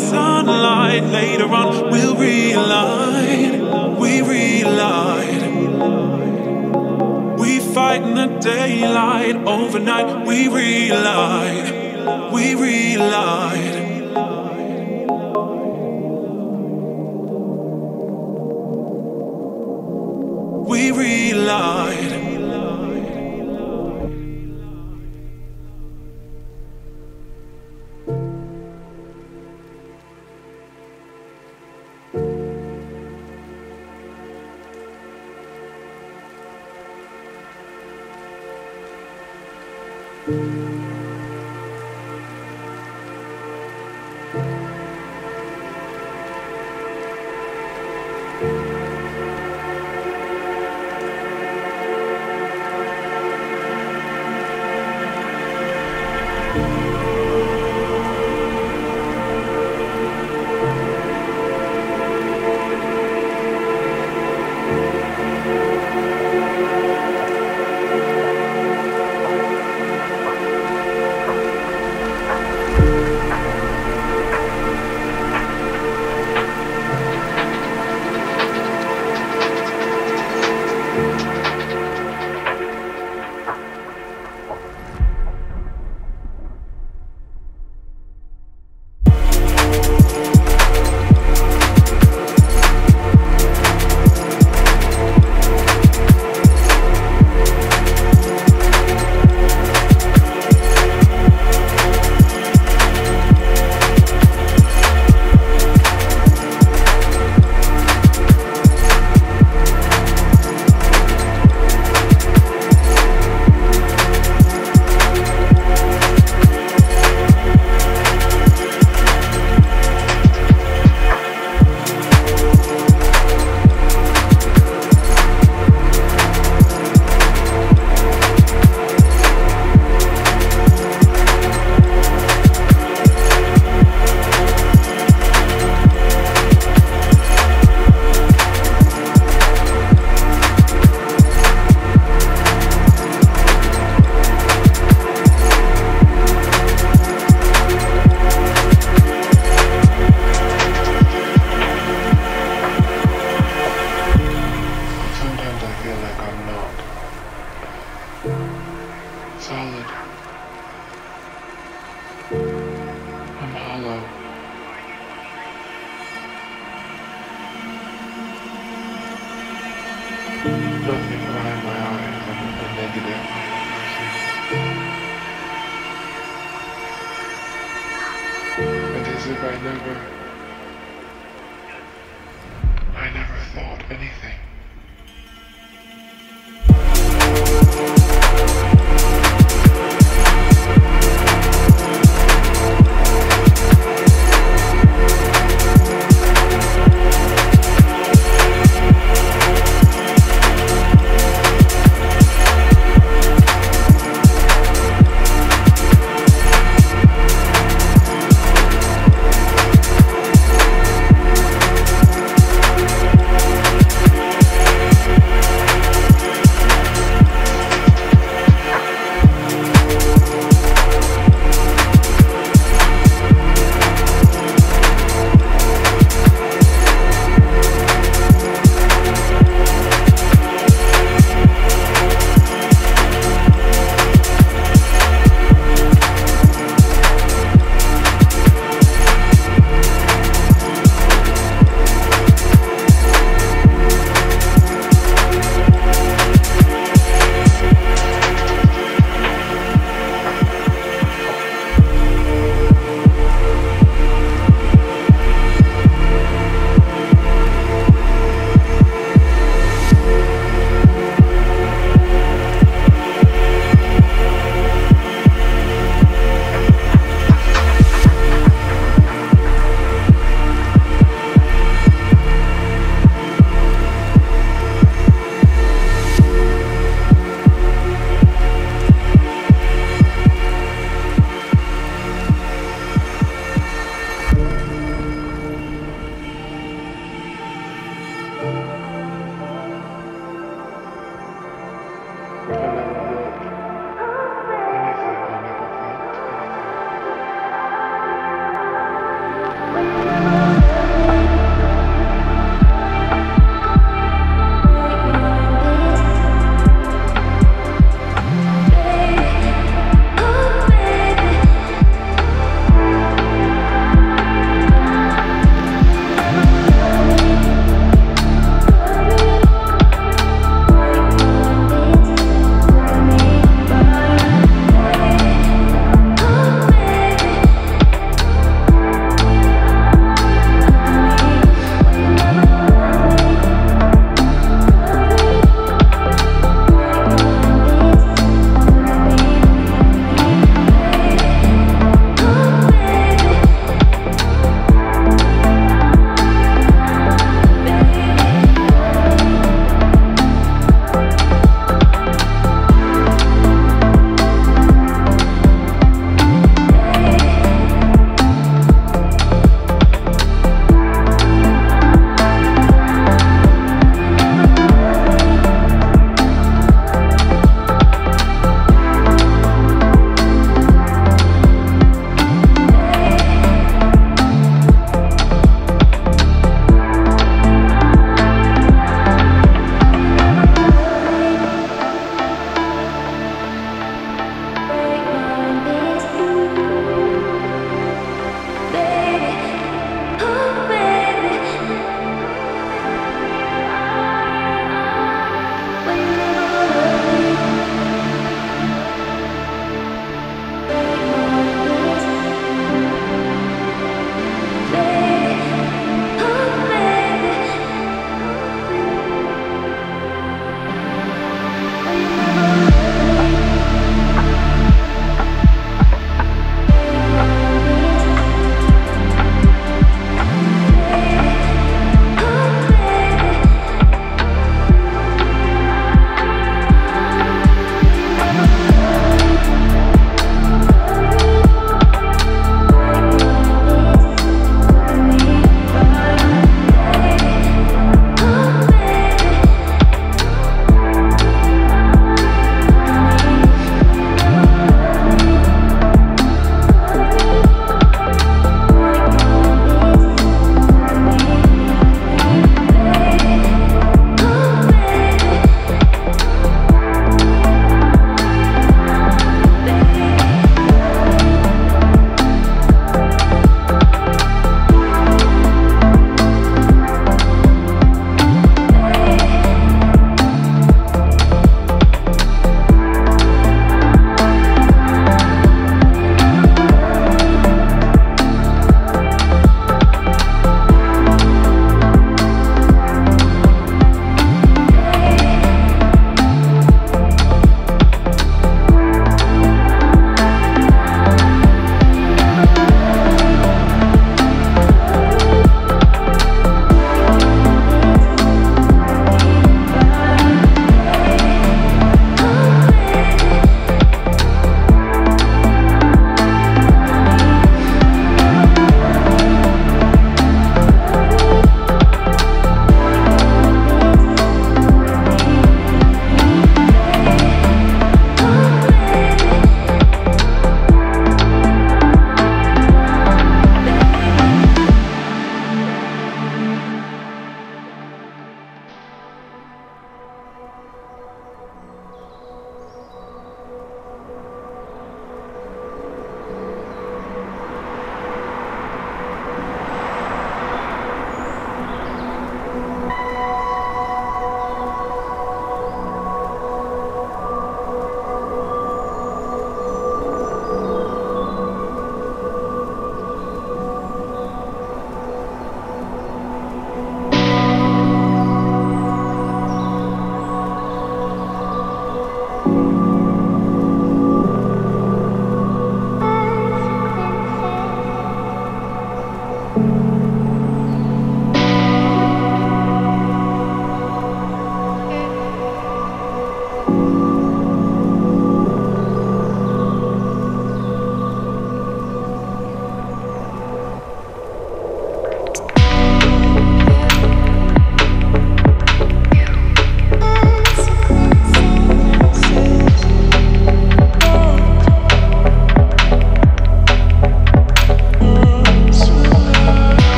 sunlight. Later on, we'll realign. We realign. We fight in the daylight. Overnight, we realign. We realign. We realign.